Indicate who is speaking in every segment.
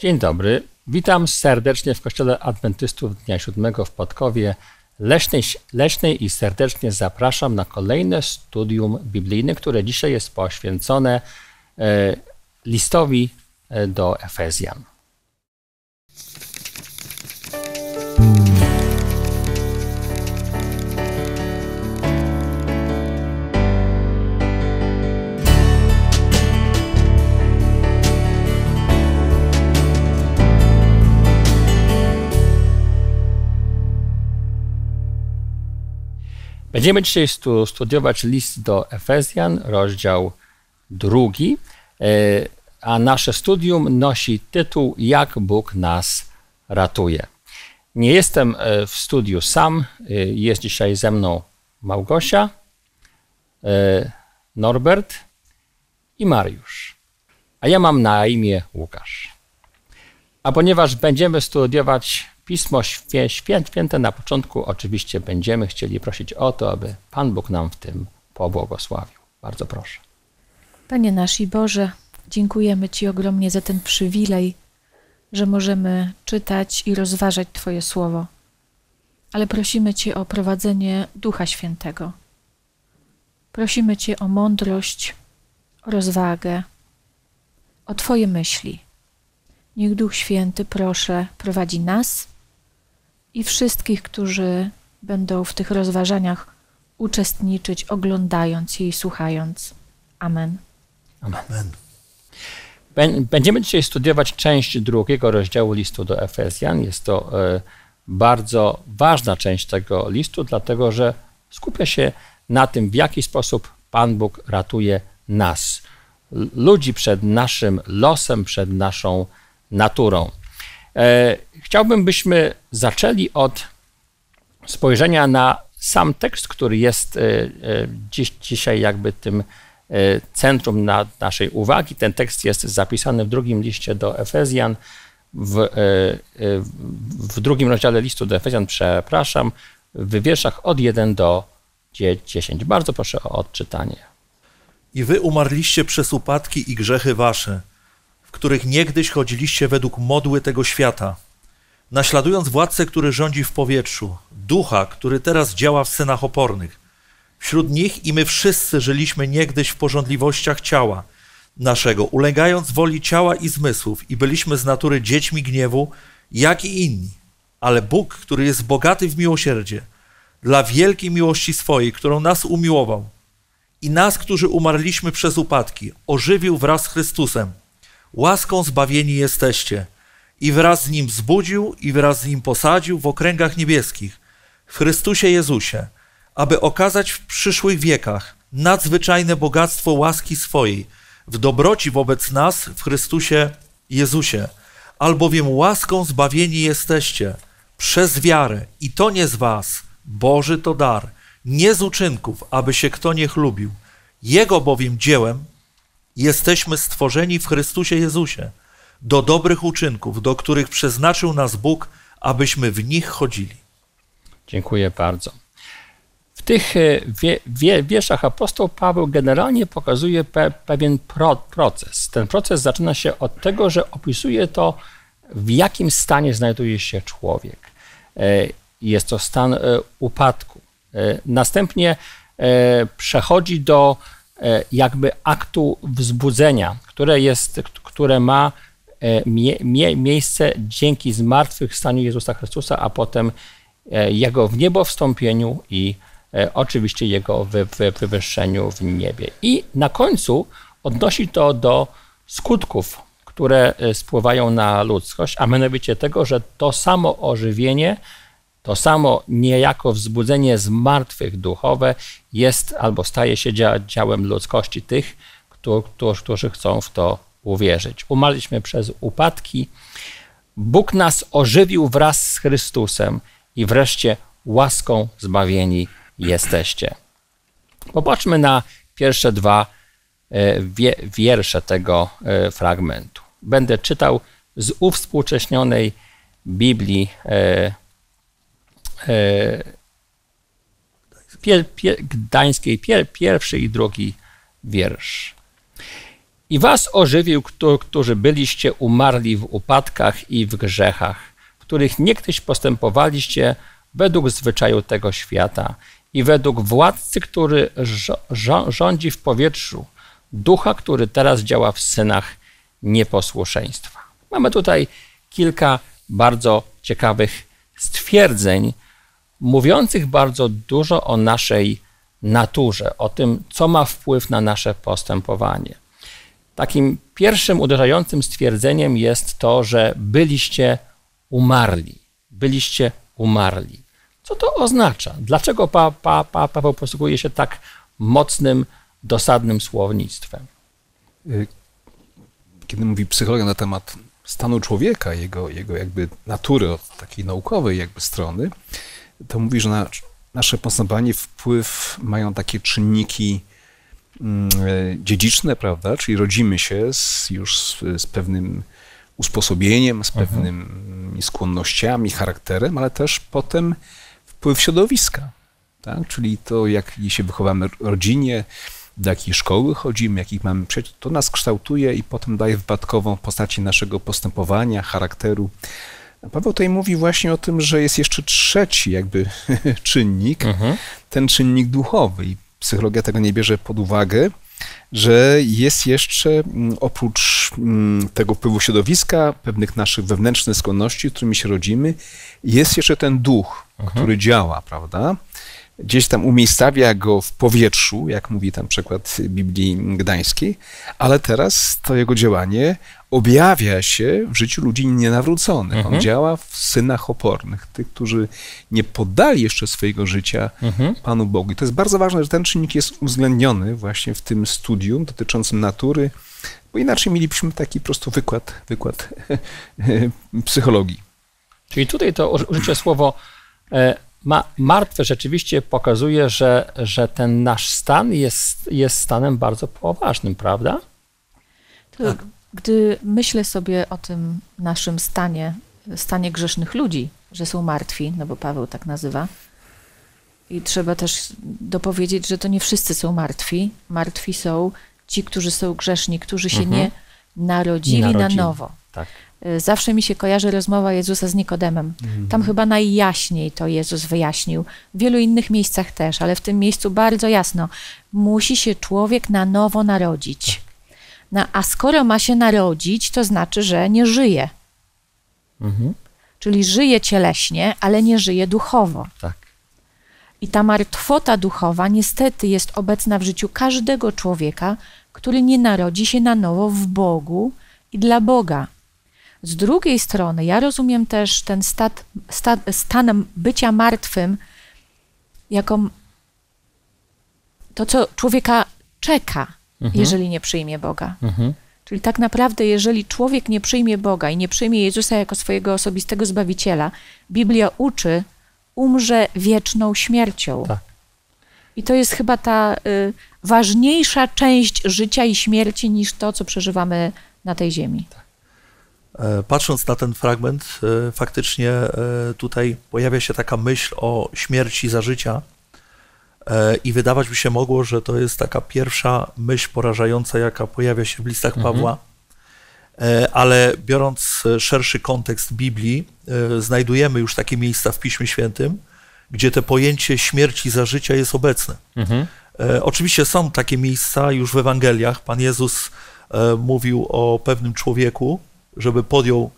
Speaker 1: Dzień dobry. Witam serdecznie w Kościele Adwentystów Dnia Siódmego w Podkowie Leśnej, Leśnej i serdecznie zapraszam na kolejne studium biblijne, które dzisiaj jest poświęcone e, listowi e, do Efezjan. Będziemy dzisiaj studiować list do Efezjan, rozdział drugi, e, a nasze studium nosi tytuł Jak Bóg nas ratuje. Nie jestem e, w studiu sam, e, jest dzisiaj ze mną Małgosia, Norbert i Mariusz, a ja mam na imię Łukasz. A ponieważ będziemy studiować Pismo Święte na początku oczywiście będziemy chcieli prosić o to, aby Pan Bóg nam w tym pobłogosławił. Bardzo proszę.
Speaker 2: Panie nasz i Boże, dziękujemy Ci ogromnie za ten przywilej, że możemy czytać i rozważać Twoje słowo. Ale prosimy Cię o prowadzenie Ducha Świętego. Prosimy Cię o mądrość, o rozwagę, o Twoje myśli. Niech Duch Święty, proszę, prowadzi nas i wszystkich, którzy będą w tych rozważaniach uczestniczyć, oglądając je i słuchając. Amen.
Speaker 1: Amen. Będziemy dzisiaj studiować część drugiego rozdziału listu do Efezjan. Jest to e, bardzo ważna część tego listu, dlatego że skupia się na tym, w jaki sposób Pan Bóg ratuje nas, ludzi przed naszym losem, przed naszą naturą. E, chciałbym, byśmy zaczęli od spojrzenia na sam tekst, który jest e, e, dziś, dzisiaj jakby tym centrum na naszej uwagi. Ten tekst jest zapisany w drugim liście do Efezjan, w, w drugim rozdziale listu do Efezjan, przepraszam, w wierszach od 1 do 10. Bardzo proszę o odczytanie.
Speaker 3: I wy umarliście przez upadki i grzechy wasze, w których niegdyś chodziliście według modły tego świata, naśladując władcę, który rządzi w powietrzu, ducha, który teraz działa w synach opornych. Wśród nich i my wszyscy żyliśmy niegdyś w porządliwościach ciała naszego, ulegając woli ciała i zmysłów, i byliśmy z natury dziećmi gniewu, jak i inni. Ale Bóg, który jest bogaty w miłosierdzie, dla wielkiej miłości swojej, którą nas umiłował, i nas, którzy umarliśmy przez upadki, ożywił wraz z Chrystusem Łaską zbawieni jesteście. I wraz z Nim zbudził, i wraz z Nim posadził w okręgach niebieskich, w Chrystusie Jezusie, aby okazać w przyszłych wiekach nadzwyczajne bogactwo łaski swojej, w dobroci wobec nas w Chrystusie Jezusie. Albowiem łaską zbawieni jesteście przez wiarę, i to nie z was, Boży to dar, nie z uczynków, aby się kto nie chlubił. Jego bowiem dziełem Jesteśmy stworzeni w Chrystusie Jezusie do dobrych uczynków, do których przeznaczył nas Bóg, abyśmy w nich chodzili.
Speaker 1: Dziękuję bardzo. W tych e, wie, wie, wierszach apostoł Paweł generalnie pokazuje pe, pewien pro, proces. Ten proces zaczyna się od tego, że opisuje to, w jakim stanie znajduje się człowiek. E, jest to stan e, upadku. Następnie przechodzi do jakby aktu wzbudzenia, które, jest, które ma e, mie, mie, miejsce dzięki zmartwychwstaniu Jezusa Chrystusa, a potem e, Jego w niebo wstąpieniu i oczywiście Jego wy, wy, wywyższeniu w niebie. I na końcu odnosi to do skutków, które spływają na ludzkość, a mianowicie tego, że to samo ożywienie to samo niejako wzbudzenie z martwych duchowe jest albo staje się działem ludzkości tych, którzy chcą w to uwierzyć. Umarliśmy przez upadki. Bóg nas ożywił wraz z Chrystusem i wreszcie łaską zbawieni jesteście. Popatrzmy na pierwsze dwa e, wiersze tego e, fragmentu. Będę czytał z uwspółcześnionej Biblii E, pier, pier, Gdańskiej, pier, pierwszy i drugi wiersz. i was ożywił, którzy byliście umarli w upadkach i w grzechach, w których niegdyś postępowaliście według zwyczaju tego świata i według władcy, który rządzi w powietrzu, ducha, który teraz działa w synach nieposłuszeństwa. Mamy tutaj kilka bardzo ciekawych stwierdzeń, mówiących bardzo dużo o naszej naturze, o tym, co ma wpływ na nasze postępowanie. Takim pierwszym uderzającym stwierdzeniem jest to, że byliście umarli. Byliście umarli. Co to oznacza? Dlaczego pa, pa, pa, Paweł posługuje się tak mocnym, dosadnym słownictwem?
Speaker 4: Y, kiedy mówi psychologia na temat stanu człowieka, jego, jego jakby natury od takiej naukowej jakby strony, to mówi, że na, nasze postępowanie wpływ mają takie czynniki mm, e, dziedziczne, prawda? Czyli rodzimy się z, już z, z pewnym usposobieniem, z mhm. pewnymi skłonnościami, charakterem, ale też potem wpływ środowiska, tak? Czyli to, jak się wychowamy w rodzinie, do jakiej szkoły chodzimy, jakich mamy przyjaciół, to nas kształtuje i potem daje wypadkową postaci naszego postępowania, charakteru. Paweł tutaj mówi właśnie o tym, że jest jeszcze trzeci jakby czynnik, mhm. ten czynnik duchowy i psychologia tego nie bierze pod uwagę, że jest jeszcze mm, oprócz mm, tego wpływu środowiska, pewnych naszych wewnętrznych skłonności, którymi się rodzimy, jest jeszcze ten duch, mhm. który działa, prawda? Gdzieś tam umiejscawia go w powietrzu, jak mówi tam przykład Biblii Gdańskiej, ale teraz to jego działanie objawia się w życiu ludzi nienawróconych. Mhm. On działa w synach opornych, tych, którzy nie poddali jeszcze swojego życia mhm. Panu Bogu. I to jest bardzo ważne, że ten czynnik jest uwzględniony właśnie w tym studium dotyczącym natury, bo inaczej mielibyśmy taki prosto wykład, wykład psychologii.
Speaker 1: Czyli tutaj to użycie słowo e, ma, martwe rzeczywiście pokazuje, że, że ten nasz stan jest, jest stanem bardzo poważnym, prawda?
Speaker 2: tak. Gdy myślę sobie o tym naszym stanie, stanie grzesznych ludzi, że są martwi, no bo Paweł tak nazywa, i trzeba też dopowiedzieć, że to nie wszyscy są martwi. Martwi są ci, którzy są grzeszni, którzy się mhm. nie narodzili, nie narodzili na nowo. Tak. Y, zawsze mi się kojarzy rozmowa Jezusa z Nikodemem. Mhm. Tam chyba najjaśniej to Jezus wyjaśnił. W wielu innych miejscach też, ale w tym miejscu bardzo jasno. Musi się człowiek na nowo narodzić. No, a skoro ma się narodzić, to znaczy, że nie żyje. Mhm. Czyli żyje cieleśnie, ale nie żyje duchowo. Tak. I ta martwota duchowa niestety jest obecna w życiu każdego człowieka, który nie narodzi się na nowo w Bogu i dla Boga. Z drugiej strony, ja rozumiem też ten stat, stat, stan bycia martwym jako to, co człowieka czeka, mhm. jeżeli nie przyjmie Boga. Mhm. Czyli tak naprawdę, jeżeli człowiek nie przyjmie Boga i nie przyjmie Jezusa jako swojego osobistego zbawiciela, Biblia uczy, umrze wieczną śmiercią. Tak. I to jest chyba ta y, ważniejsza część życia i śmierci niż to, co przeżywamy na tej ziemi. Tak.
Speaker 3: E, patrząc na ten fragment, e, faktycznie e, tutaj pojawia się taka myśl o śmierci za życia. I wydawać by się mogło, że to jest taka pierwsza myśl porażająca, jaka pojawia się w listach mhm. Pawła. Ale biorąc szerszy kontekst Biblii, znajdujemy już takie miejsca w Piśmie Świętym, gdzie to pojęcie śmierci za życia jest obecne. Mhm. Oczywiście są takie miejsca już w Ewangeliach. Pan Jezus mówił o pewnym człowieku, żeby podjął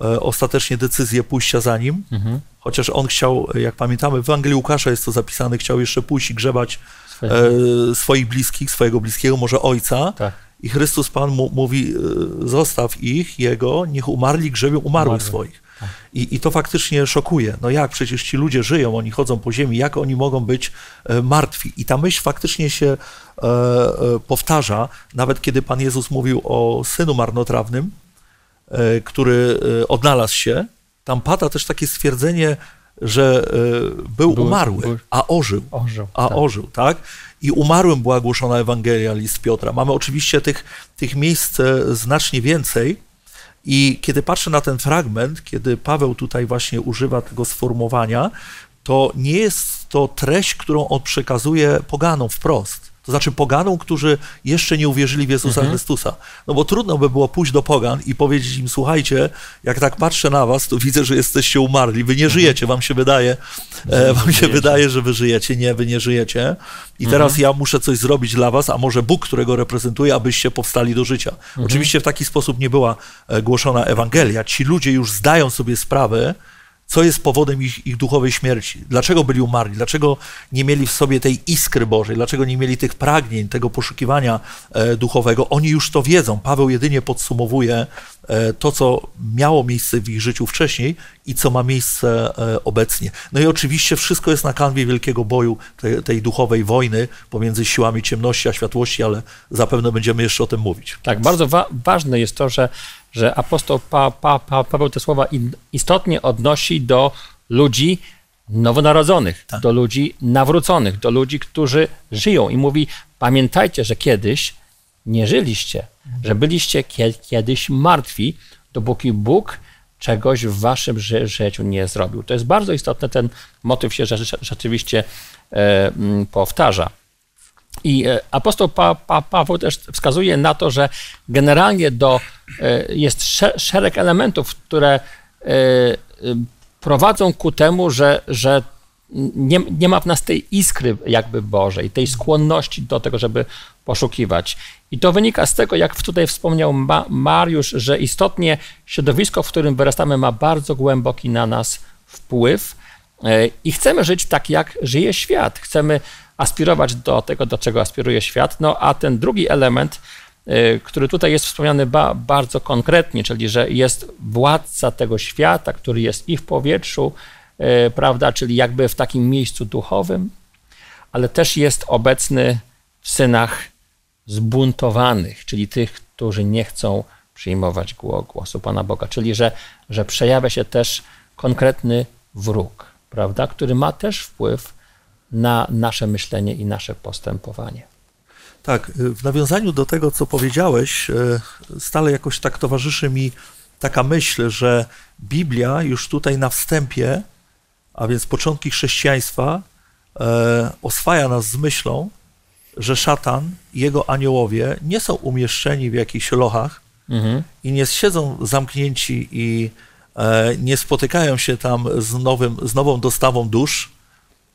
Speaker 3: e, ostatecznie decyzję pójścia za nim, mhm. chociaż on chciał, jak pamiętamy, w Ewangelii Łukasza jest to zapisane, chciał jeszcze pójść i grzebać e, swoich bliskich, swojego bliskiego, może ojca. Tak. I Chrystus Pan mu, mówi, e, zostaw ich, jego, niech umarli grzebią umarłych swoich. Tak. I, I to faktycznie szokuje. No jak przecież ci ludzie żyją, oni chodzą po ziemi, jak oni mogą być e, martwi? I ta myśl faktycznie się e, powtarza, nawet kiedy Pan Jezus mówił o synu marnotrawnym, który e, odnalazł się, tam pada też takie stwierdzenie, że e, był, był umarły, był, a ożył. ożył a tak. ożył, tak? I umarłym była głoszona Ewangelia, list Piotra. Mamy oczywiście tych, tych miejsc znacznie więcej. I kiedy patrzę na ten fragment, kiedy Paweł tutaj właśnie używa tego sformułowania, to nie jest to treść, którą on przekazuje poganom wprost to znaczy poganom, którzy jeszcze nie uwierzyli w Jezusa
Speaker 1: Mhm.
Speaker 3: Chrystusa. No bo trudno by było pójść do pogan i powiedzieć im, słuchajcie, jak tak patrzę na was, to widzę, że jesteście umarli, wy nie żyjecie, wam się wydaje, e, wam się wydaje, że wy żyjecie, nie, wy nie żyjecie i teraz ja muszę coś zrobić dla was, a może Bóg, którego reprezentuję, abyście powstali do życia. Oczywiście w taki sposób nie była e, głoszona Ewangelia. Ci ludzie już zdają sobie sprawę, co jest powodem ich, ich duchowej śmierci. Dlaczego byli umarli? Dlaczego nie mieli w sobie tej iskry Bożej? Dlaczego nie mieli tych pragnień, tego poszukiwania e, duchowego? Oni już to wiedzą. Paweł jedynie podsumowuje e, to, co miało miejsce w ich życiu wcześniej i co ma miejsce e, obecnie. No i oczywiście wszystko jest na kanwie wielkiego boju, tej, tej duchowej wojny pomiędzy siłami ciemności a światłości, ale zapewne będziemy jeszcze o tym mówić.
Speaker 1: Tak, bardzo wa- ważne jest to, że, że apostoł pa, pa, pa, Paweł te słowa istotnie odnosi do ludzi nowonarodzonych, do ludzi nawróconych, do ludzi, którzy żyją i mówi: Pamiętajcie, że kiedyś nie żyliście, że byliście kie- kiedyś martwi, dopóki Bóg czegoś w waszym ży- życiu nie zrobił. To jest bardzo istotne, ten motyw się rze- rzeczywiście e, mm, powtarza. I e, apostoł pa, pa, Paweł też wskazuje na to, że generalnie do, e, jest sze- szereg elementów, które e, prowadzą ku temu, że, że nie, nie ma w nas tej iskry jakby Bożej, tej skłonności do tego, żeby poszukiwać. I to wynika z tego, jak tutaj wspomniał Ma- Mariusz, że istotnie środowisko, w którym wyrastamy, ma bardzo głęboki na nas wpływ e, i chcemy żyć tak, jak żyje świat. Chcemy aspirować do tego, do czego aspiruje świat. No a ten drugi element, e, który tutaj jest wspomniany ba, bardzo konkretnie, czyli że jest władca tego świata, który jest i w powietrzu, e, prawda, czyli jakby w takim miejscu duchowym, ale też jest obecny w synach zbuntowanych, czyli tych, którzy nie chcą przyjmować gło- głosu Pana Boga, czyli że, że przejawia się też konkretny wróg, prawda, który ma też wpływ na nasze myślenie i nasze postępowanie.
Speaker 3: Tak, w nawiązaniu do tego, co powiedziałeś, y, stale jakoś tak towarzyszy mi taka myśl, że Biblia już tutaj na wstępie, a więc początki chrześcijaństwa, e, oswaja nas z myślą, że szatan i jego aniołowie nie są umieszczeni w jakichś lochach
Speaker 1: Mhm.
Speaker 3: i nie siedzą zamknięci i e, nie spotykają się tam z, nowym, z nową dostawą dusz,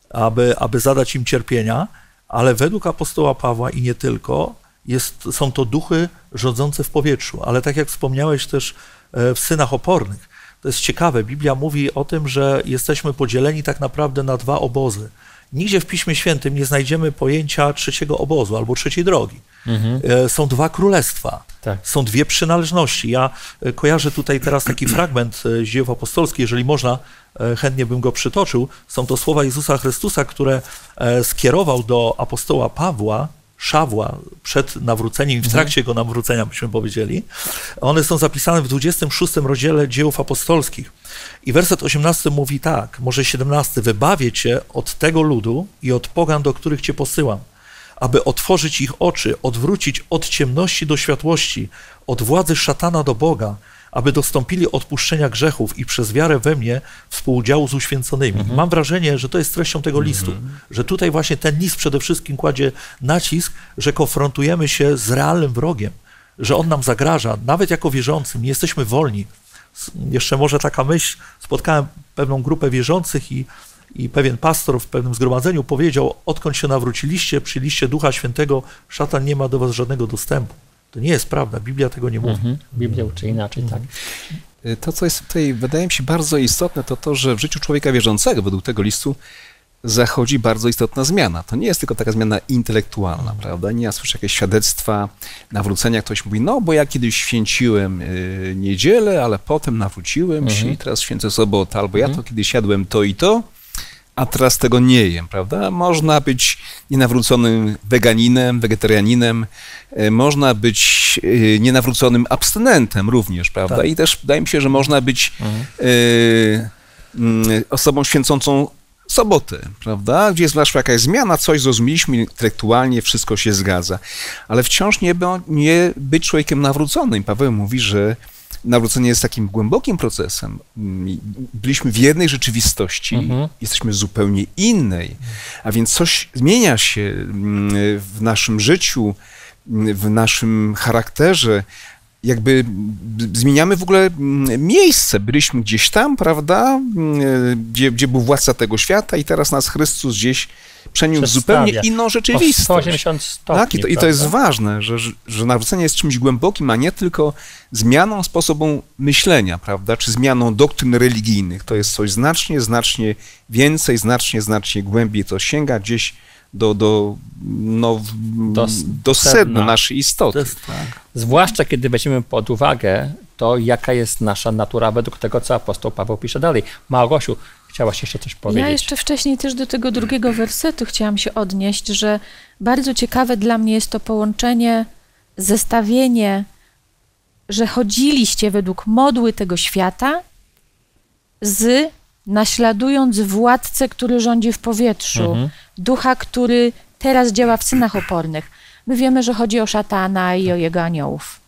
Speaker 3: aby, aby zadać im cierpienia, ale według apostoła Pawła i nie tylko, jest, są to duchy rządzące w powietrzu. Ale tak jak wspomniałeś też e, w synach opornych, to jest ciekawe, Biblia mówi o tym, że jesteśmy podzieleni tak naprawdę na dwa obozy. Nigdzie w Piśmie Świętym nie znajdziemy pojęcia trzeciego obozu albo trzeciej drogi. E, Są dwa królestwa.
Speaker 1: Tak.
Speaker 3: Są dwie przynależności. Ja e, kojarzę tutaj teraz taki fragment e, z dziejów apostolskich, jeżeli można, chętnie bym go przytoczył. Są to słowa Jezusa Chrystusa, które skierował do apostoła Pawła, Szawła, przed nawróceniem i w trakcie jego nawrócenia, byśmy powiedzieli. One są zapisane w 26 rozdziale dziejów apostolskich. I werset 18 mówi tak, może 17. Wybawię cię od tego ludu i od pogan, do których cię posyłam aby otworzyć ich oczy, odwrócić od ciemności do światłości, od władzy szatana do Boga, aby dostąpili odpuszczenia grzechów i przez wiarę we mnie współudziału z uświęconymi. Mam wrażenie, że to jest treścią tego listu, że tutaj właśnie ten list przede wszystkim kładzie nacisk, że konfrontujemy się z realnym wrogiem, że on nam zagraża, nawet jako wierzącym, nie jesteśmy wolni. Jeszcze może taka myśl, spotkałem pewną grupę wierzących i i pewien pastor w pewnym zgromadzeniu powiedział, odkąd się nawróciliście, przyjęliście Ducha Świętego, szatan nie ma do was żadnego dostępu. To nie jest prawda, Biblia tego nie mówi.
Speaker 1: Mhm. Biblia uczy inaczej, tak.
Speaker 4: Y, To, co jest tutaj, wydaje mi się bardzo istotne, to to, że w życiu człowieka wierzącego, według tego listu, zachodzi bardzo istotna zmiana. To nie jest tylko taka zmiana intelektualna, prawda? Nie ja słyszę jakieś świadectwa nawrócenia. Ktoś mówi, no bo ja kiedyś święciłem y, niedzielę, ale potem nawróciłem się
Speaker 1: Mhm.
Speaker 4: i teraz święcę sobotę, albo ja to kiedyś jadłem to i to, a teraz tego nie jem, prawda? Można być nienawróconym weganinem, wegetarianinem, e, można być e, nienawróconym abstynentem również, prawda?
Speaker 3: Tak.
Speaker 4: I też wydaje mi się, że można być
Speaker 1: Mhm.
Speaker 4: e, mm, osobą święcącą sobotę, prawda? Gdzie jest waszła jakaś zmiana, coś zrozumieliśmy intelektualnie, wszystko się zgadza. Ale wciąż nie, nie być człowiekiem nawróconym. Paweł mówi, że nawrócenie jest takim głębokim procesem. Mm, Byliśmy w jednej rzeczywistości,
Speaker 1: Mhm.
Speaker 4: jesteśmy zupełnie innej, a więc coś zmienia się mm, w naszym życiu, mm, w naszym charakterze. Jakby zmieniamy w ogóle miejsce. Byliśmy gdzieś tam, prawda, gdzie, gdzie był władca tego świata, i teraz nas Chrystus gdzieś przeniósł zupełnie inną rzeczywistość.
Speaker 1: 180 stopni.
Speaker 4: Tak, i to, i to jest ważne, że, że- że nawrócenie jest czymś głębokim, a nie tylko zmianą sposobu myślenia, prawda, czy zmianą doktryn religijnych. To jest coś znacznie, znacznie więcej, znacznie, znacznie głębiej. To sięga gdzieś do, do, no,
Speaker 1: Do
Speaker 4: do
Speaker 1: sedna.
Speaker 4: naszej istoty.
Speaker 3: To jest tak.
Speaker 1: Zwłaszcza kiedy weźmiemy pod uwagę to, jaka jest nasza natura według tego, co apostoł Paweł pisze dalej. Małgosiu, chciałaś jeszcze coś powiedzieć?
Speaker 2: Ja jeszcze wcześniej też do tego drugiego wersetu chciałam się odnieść, że bardzo ciekawe dla mnie jest to połączenie, zestawienie, że chodziliście według modły tego świata z naśladując władcę, który rządzi w powietrzu,
Speaker 1: Mhm.
Speaker 2: ducha, który teraz działa w synach opornych. My wiemy, że chodzi o szatana i o jego aniołów.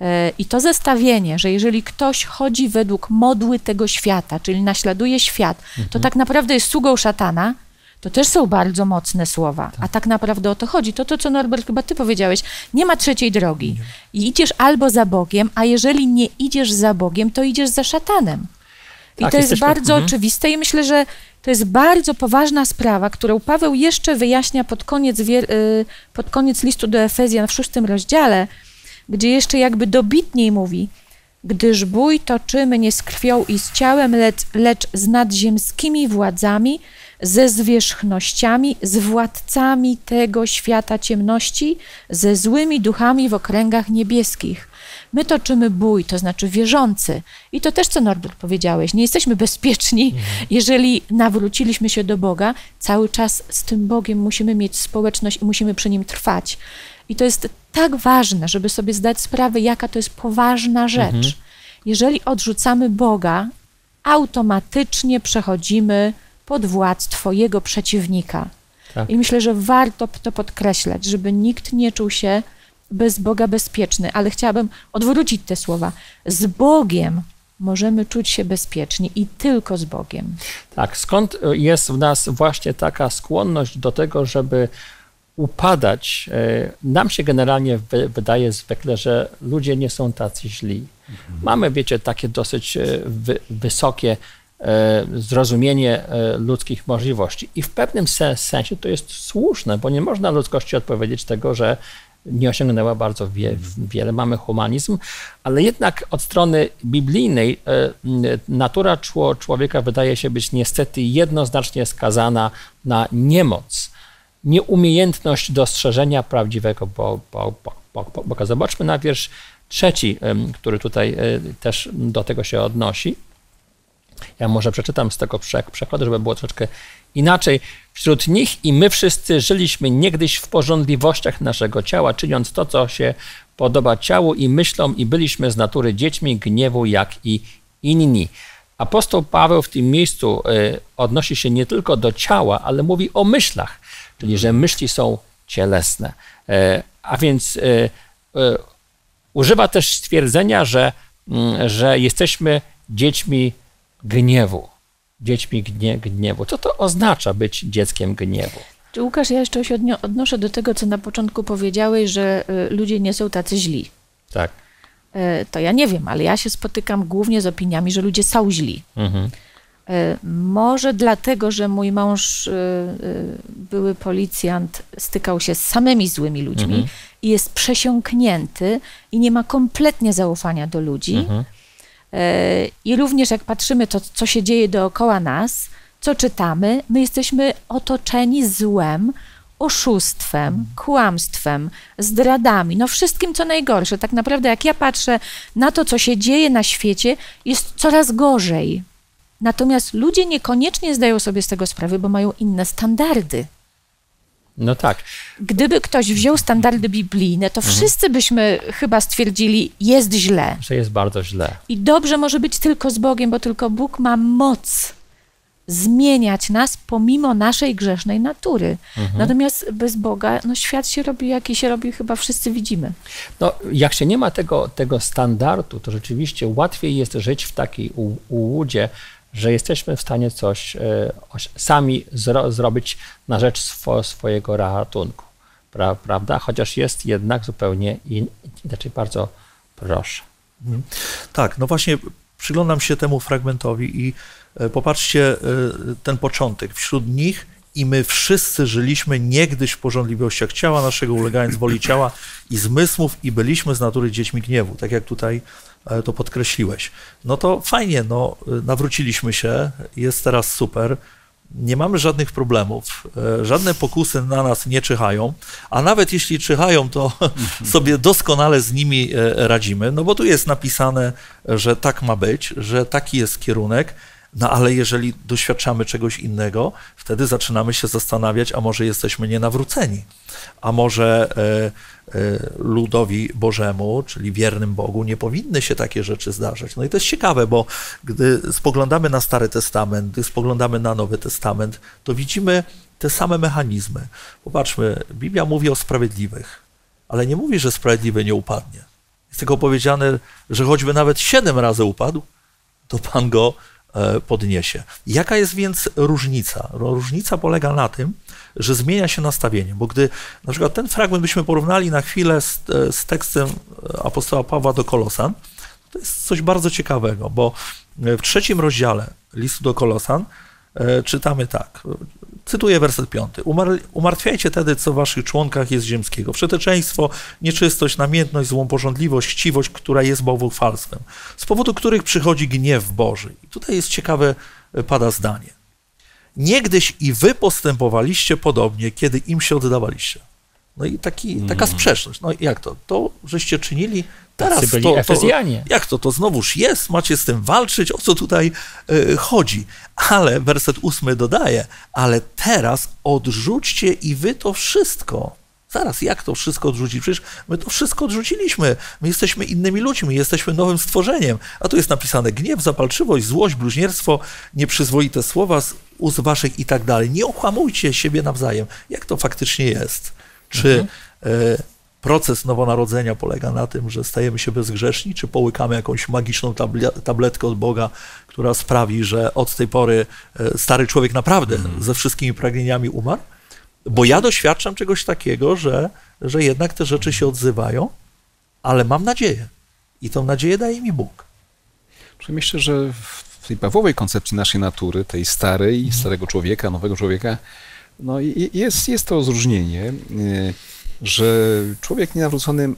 Speaker 2: E, I to zestawienie, że jeżeli ktoś chodzi według modły tego świata, czyli naśladuje świat, to tak naprawdę jest sługą szatana, to też są bardzo mocne słowa. A tak naprawdę o to chodzi. To to, co Norbert chyba ty powiedziałeś, nie ma trzeciej drogi. I idziesz albo za Bogiem, a jeżeli nie idziesz za Bogiem, to idziesz za szatanem. I
Speaker 1: Tak,
Speaker 2: to jest
Speaker 1: jesteśmy-
Speaker 2: bardzo
Speaker 1: mhm.
Speaker 2: oczywiste i myślę, że to jest bardzo poważna sprawa, którą Paweł jeszcze wyjaśnia pod koniec, y, pod koniec listu do Efezjan w szóstym rozdziale, gdzie jeszcze jakby dobitniej mówi, gdyż bój toczymy nie z krwią i z ciałem, lecz, lecz z nadziemskimi władzami, ze zwierzchnościami, z władcami tego świata ciemności, ze złymi duchami w okręgach niebieskich. My toczymy bój, to znaczy wierzący. I to też, co Norbert powiedziałeś, nie jesteśmy bezpieczni, jeżeli nawróciliśmy się do Boga, cały czas z tym Bogiem musimy mieć społeczność i musimy przy nim trwać. I to jest tak ważne, żeby sobie zdać sprawę, jaka to jest poważna rzecz. Jeżeli odrzucamy Boga, automatycznie przechodzimy pod władztwo Jego przeciwnika.
Speaker 1: Tak.
Speaker 2: I myślę, że warto to podkreślać, żeby nikt nie czuł się bez Boga bezpieczny, ale chciałabym odwrócić te słowa. Z Bogiem możemy czuć się bezpieczni i tylko z Bogiem.
Speaker 1: Tak, skąd jest w nas właśnie taka skłonność do tego, żeby upadać? E, Nam się generalnie wy- wydaje zwykle, że ludzie nie są tacy źli. Mamy, wiecie, takie dosyć e, wy, wysokie e, zrozumienie e, ludzkich możliwości. I w pewnym se- sensie to jest słuszne, bo nie można ludzkości odpowiedzieć tego, że nie osiągnęła bardzo wie, wiele. Mamy humanizm, ale jednak od strony biblijnej e, natura czło- człowieka wydaje się być niestety jednoznacznie skazana na niemoc, nieumiejętność dostrzeżenia prawdziwego Bo- Bo- Bo- Bo- Boga. Zobaczmy na wiersz trzeci, który tutaj e, też do tego się odnosi. Ja może przeczytam z tego przek- przekładu, żeby było troszeczkę inaczej. Wśród nich i my wszyscy żyliśmy niegdyś w porządliwościach naszego ciała, czyniąc to, co się podoba ciału i myślom, i byliśmy z natury dziećmi gniewu, jak i inni. Apostoł Paweł w tym miejscu y, odnosi się nie tylko do ciała, ale mówi o myślach, czyli że myśli są cielesne. E, A więc y, używa też stwierdzenia, że, mm, że jesteśmy dziećmi gniewu. Dziećmi gnie, gniewu. Co to oznacza być dzieckiem gniewu?
Speaker 2: Czy Łukasz, ja jeszcze się odnoszę do tego, co na początku powiedziałeś, że y, ludzie nie są tacy źli.
Speaker 1: Tak.
Speaker 2: Y, To ja nie wiem, ale ja się spotykam głównie z opiniami, że ludzie są źli.
Speaker 1: Mhm.
Speaker 2: E, Może dlatego, że mój mąż, e, e, były policjant, stykał się z samymi złymi ludźmi
Speaker 1: Mhm.
Speaker 2: i jest przesiąknięty i nie ma kompletnie zaufania do ludzi.
Speaker 1: Mhm.
Speaker 2: E, I również jak patrzymy to, co się dzieje dookoła nas, co czytamy, my jesteśmy otoczeni złem, oszustwem, kłamstwem, zdradami, no wszystkim co najgorsze. Tak naprawdę jak ja patrzę na to, co się dzieje na świecie, jest coraz gorzej. Natomiast ludzie niekoniecznie zdają sobie z tego sprawy, bo mają inne standardy.
Speaker 1: No tak.
Speaker 2: Gdyby ktoś wziął standardy biblijne, to wszyscy byśmy chyba stwierdzili, jest źle.
Speaker 1: Że jest bardzo źle.
Speaker 2: I dobrze może być tylko z Bogiem, bo tylko Bóg ma moc zmieniać nas pomimo naszej grzesznej natury. Natomiast bez Boga, no świat się robi, jaki się robi, chyba wszyscy widzimy.
Speaker 1: No, jak się nie ma tego, tego standardu, to rzeczywiście łatwiej jest żyć w takiej ułudzie, że jesteśmy w stanie coś e, sami zro, zrobić na rzecz swo, swojego ratunku. Pra, prawda? Chociaż jest jednak zupełnie in, inaczej. Bardzo proszę.
Speaker 3: Tak, no właśnie przyglądam się temu fragmentowi i e, popatrzcie e, ten początek. Wśród nich i my wszyscy żyliśmy niegdyś w porządliwościach ciała naszego, ulegając woli ciała i zmysłów i byliśmy z natury dziećmi gniewu, tak jak tutaj to podkreśliłeś. No to fajnie, no nawróciliśmy się, jest teraz super, nie mamy żadnych problemów, e, żadne pokusy na nas nie czyhają, a nawet jeśli czyhają, to sobie doskonale z nimi e, radzimy, no bo tu jest napisane, że tak ma być, że taki jest kierunek, no ale jeżeli doświadczamy czegoś innego, wtedy zaczynamy się zastanawiać, a może jesteśmy nienawróceni, a może e, e, ludowi Bożemu, czyli wiernym Bogu, nie powinny się takie rzeczy zdarzać. No i to jest ciekawe, bo gdy spoglądamy na Stary Testament, gdy spoglądamy na Nowy Testament, to widzimy te same mechanizmy. Popatrzmy, Biblia mówi o sprawiedliwych, ale nie mówi, że sprawiedliwy nie upadnie. Jest tylko powiedziane, że choćby nawet siedem razy upadł, to Pan go podniesie. Jaka jest więc różnica? No, Różnica polega na tym, że zmienia się nastawienie, bo gdy na przykład ten fragment byśmy porównali na chwilę z, e, z tekstem e, apostoła Pawła do Kolosan, to jest coś bardzo ciekawego, bo w trzecim rozdziale listu do Kolosan e, czytamy tak, cytuję werset piąty. Umar, umartwiajcie tedy, co w waszych członkach jest ziemskiego. Wszeteczeństwo, nieczystość, namiętność, złą porządliwość, chciwość, która jest bałwochwalstwem, z powodu których przychodzi gniew Boży. I tutaj jest ciekawe, e, pada zdanie. Niegdyś i wy postępowaliście podobnie, kiedy im się oddawaliście. No i taki, taka sprzeczność. No jak to? To, żeście czynili teraz.
Speaker 1: Tacy byli
Speaker 3: to, to,
Speaker 1: Efezjanie.
Speaker 3: jak to? To znowuż jest, macie z tym walczyć, o co tutaj e, chodzi. Ale werset ósmy dodaje, ale teraz odrzućcie i wy to wszystko. Zaraz, jak to wszystko odrzucić? Przecież my to wszystko odrzuciliśmy. My jesteśmy innymi ludźmi, jesteśmy nowym stworzeniem. A tu jest napisane gniew, zapalczywość, złość, bluźnierstwo, nieprzyzwoite słowa z ust waszych i tak dalej. Nie okłamujcie siebie nawzajem. Jak to faktycznie jest? Czy e, proces nowonarodzenia polega na tym, że stajemy się bezgrzeszni, czy połykamy jakąś magiczną tabletkę od Boga, która sprawi, że od tej pory e, stary człowiek naprawdę ze wszystkimi pragnieniami umarł? Bo ja doświadczam czegoś takiego, że, że jednak te rzeczy się odzywają, ale mam nadzieję. I tą nadzieję daje mi Bóg.
Speaker 4: Czyli myślę, że w tej Pawłowej koncepcji naszej natury, tej starej,
Speaker 3: Mhm.
Speaker 4: starego człowieka, nowego człowieka, no i- jest, jest to rozróżnienie, y, że człowiek nienawrócony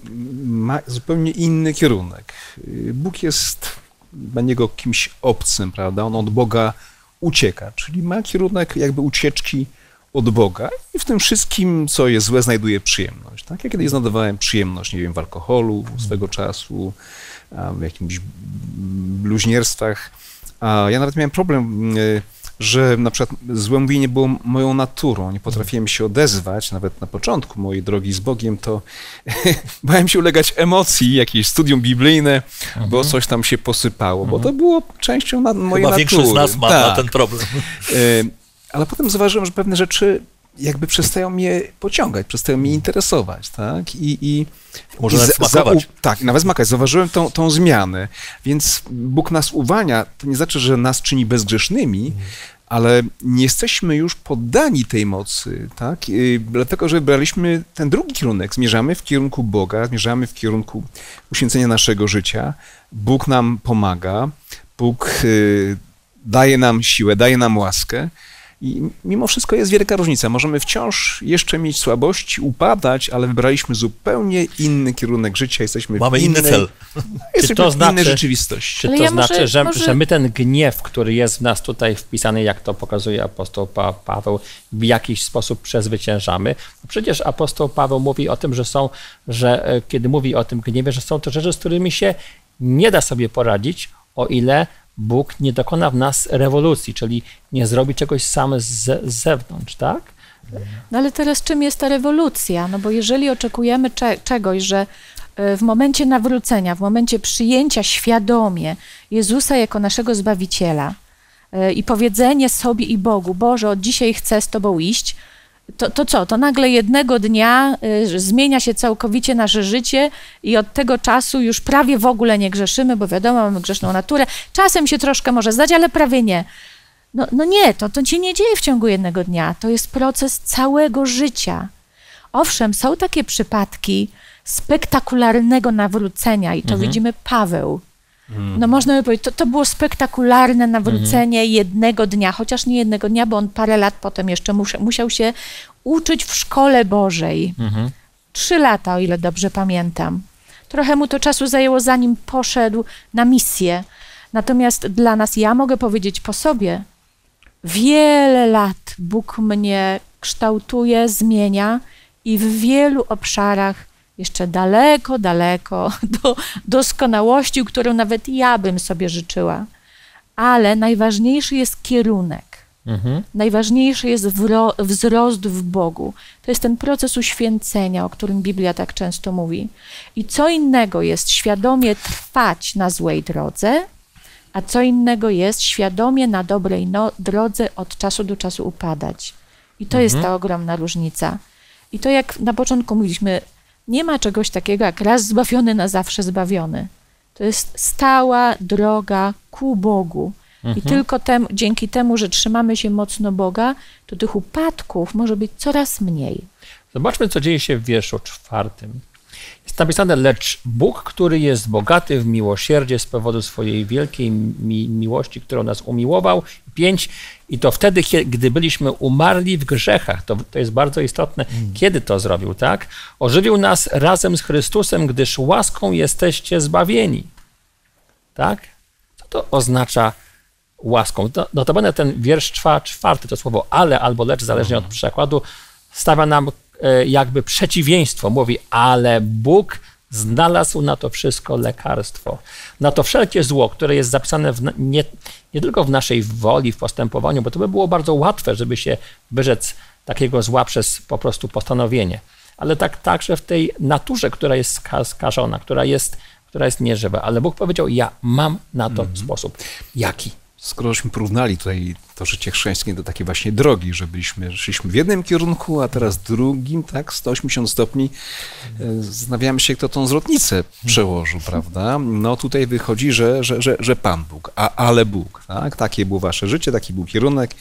Speaker 4: ma zupełnie inny kierunek. Y, Bóg jest dla niego kimś obcym, prawda? On od Boga ucieka, czyli ma kierunek jakby ucieczki od Boga i w tym wszystkim, co jest złe, znajduje przyjemność. Tak? Ja kiedyś znajdowałem przyjemność, nie wiem, w alkoholu swego czasu, a w jakimś bluźnierstwach. A ja nawet miałem problem, y, że na przykład złe mówienie było moją naturą. Nie potrafiłem się odezwać, nawet na początku mojej drogi z Bogiem, to bałem się ulegać emocji, jakieś studium biblijne, bo coś tam się posypało, bo to było częścią na, mojej
Speaker 3: Chyba
Speaker 4: natury.
Speaker 3: większość z nas ma, ma
Speaker 4: Tak.
Speaker 3: ten problem.
Speaker 4: Y, Ale potem zauważyłem, że pewne rzeczy jakby przestają mnie pociągać, przestają mnie interesować, tak? I, i
Speaker 3: Może
Speaker 4: i
Speaker 3: nawet
Speaker 4: za-
Speaker 3: smakować.
Speaker 4: zau- tak, nawet smakać. Zauważyłem tą, tą zmianę, więc Bóg nas uwalnia. To nie znaczy, że nas czyni bezgrzesznymi, ale nie jesteśmy już poddani tej mocy, tak? Y, Dlatego, że braliśmy ten drugi kierunek. Zmierzamy w kierunku Boga, zmierzamy w kierunku uświęcenia naszego życia. Bóg nam pomaga, Bóg y, daje nam siłę, daje nam łaskę. I mimo wszystko jest wielka różnica. Możemy wciąż jeszcze mieć słabości, upadać, ale wybraliśmy zupełnie inny kierunek życia. Jesteśmy
Speaker 3: Mamy
Speaker 4: w
Speaker 3: inny
Speaker 4: innej,
Speaker 3: cel.
Speaker 4: Jesteśmy
Speaker 1: to
Speaker 4: w innej
Speaker 1: znaczy-
Speaker 4: rzeczywistości.
Speaker 1: Czy to
Speaker 2: ja
Speaker 1: znaczy,
Speaker 2: może-
Speaker 1: że,
Speaker 2: może-
Speaker 1: że my ten gniew, który jest w nas tutaj wpisany, jak to pokazuje apostoł pa Paweł, w jakiś sposób przezwyciężamy? Przecież apostoł Paweł mówi o tym, że są, że e, kiedy mówi o tym gniewie, że są to rzeczy, z którymi się nie da sobie poradzić, o ile Bóg nie dokona w nas rewolucji, czyli nie zrobi czegoś sam z, z zewnątrz, tak?
Speaker 2: No ale teraz czym jest ta rewolucja? No bo jeżeli oczekujemy cze- czegoś, że e, w momencie nawrócenia, w momencie przyjęcia świadomie Jezusa jako naszego Zbawiciela, e, i powiedzenie sobie i Bogu, Boże, od dzisiaj chcę z Tobą iść, to, to co? To nagle jednego dnia y, zmienia się całkowicie nasze życie i od tego czasu już prawie w ogóle nie grzeszymy, bo wiadomo, mamy grzeszną naturę. Czasem się troszkę może zdać, ale prawie nie. No, no nie, to, to się nie dzieje w ciągu jednego dnia. To jest proces całego życia. Owszem, są takie przypadki spektakularnego nawrócenia i to
Speaker 1: Mhm.
Speaker 2: widzimy Paweł. No można by powiedzieć, to, to było spektakularne nawrócenie jednego dnia, chociaż nie jednego dnia, bo on parę lat potem jeszcze musia, musiał się uczyć w szkole Bożej.
Speaker 1: Mhm.
Speaker 2: Trzy lata, o ile dobrze pamiętam. Trochę mu to czasu zajęło, zanim poszedł na misję. Natomiast dla nas, ja mogę powiedzieć po sobie, wiele lat Bóg mnie kształtuje, zmienia i w wielu obszarach jeszcze daleko, daleko do doskonałości, którą nawet ja bym sobie życzyła. Ale najważniejszy jest kierunek.
Speaker 1: Mhm.
Speaker 2: Najważniejszy jest wzrost w Bogu. To jest ten proces uświęcenia, o którym Biblia tak często mówi. I co innego jest świadomie trwać na złej drodze, a co innego jest świadomie na dobrej no- drodze od czasu do czasu upadać. I to jest ta ogromna różnica. I to jak na początku mówiliśmy, nie ma czegoś takiego jak raz zbawiony, na zawsze zbawiony. To jest stała droga ku Bogu. I tylko tem, dzięki temu, że trzymamy się mocno Boga, to tych upadków może być coraz mniej.
Speaker 1: Zobaczmy, co dzieje się w wierszu czwartym. Jest napisane, lecz Bóg, który jest bogaty w miłosierdzie z powodu swojej wielkiej mi miłości, którą nas umiłował. Pięć. I to wtedy, gdy byliśmy umarli w grzechach. To, to jest bardzo istotne. Kiedy to zrobił, tak? Ożywił nas razem z Chrystusem, gdyż łaską jesteście zbawieni. Tak? Co to oznacza łaską? To, notabene ten wiersz czwa, czwarty, to słowo ale albo lecz, zależnie od przekładu, stawia nam jakby przeciwieństwo. Mówi, ale Bóg znalazł na to wszystko lekarstwo. Na to wszelkie zło, które jest zapisane w, nie, nie tylko w naszej woli, w postępowaniu, bo to by było bardzo łatwe, żeby się wyrzec takiego zła przez po prostu postanowienie, ale tak także w tej naturze, która jest ska- skażona, która jest, która jest nieżywa. Ale Bóg powiedział, ja mam na to sposób. Jaki?
Speaker 4: Skoro żeśmy porównali tutaj to życie chrześcijańskie do takiej właśnie drogi, że byliśmy, szliśmy w jednym kierunku, a teraz drugim, tak, 180 stopni, e, zastanawiamy się, kto tą zwrotnicę przełożył, prawda? No tutaj wychodzi, że, że, że, że Pan Bóg, a, ale Bóg, tak? Takie było wasze życie, taki był kierunek